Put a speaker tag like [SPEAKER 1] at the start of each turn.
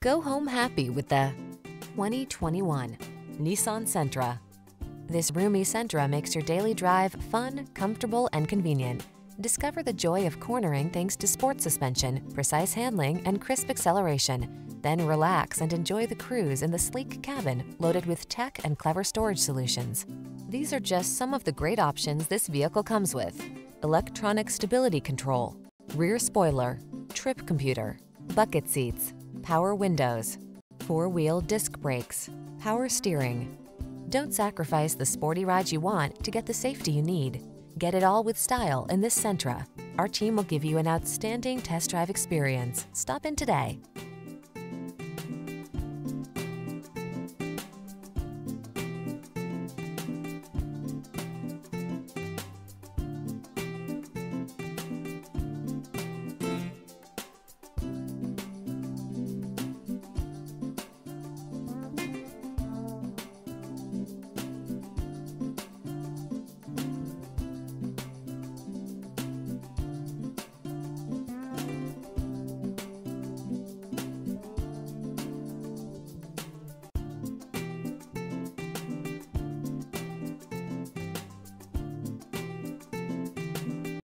[SPEAKER 1] Go home happy with the 2021 Nissan Sentra. This roomy Sentra makes your daily drive fun, comfortable, and convenient. Discover the joy of cornering thanks to sport suspension, precise handling, and crisp acceleration. Then relax and enjoy the cruise in the sleek cabin loaded with tech and clever storage solutions. These are just some of the great options this vehicle comes with. Electronic stability control, rear spoiler, trip computer, bucket seats, power windows, four-wheel disc brakes, power steering. Don't sacrifice the sporty ride you want to get the safety you need. Get it all with style in this Sentra. Our team will give you an outstanding test drive experience. Stop in today.